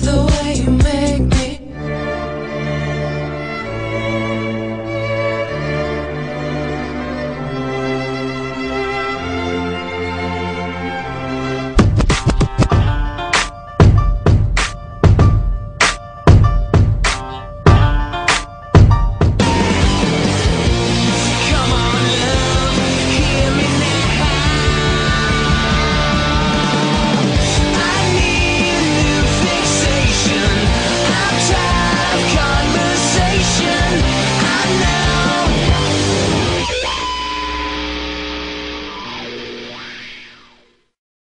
the way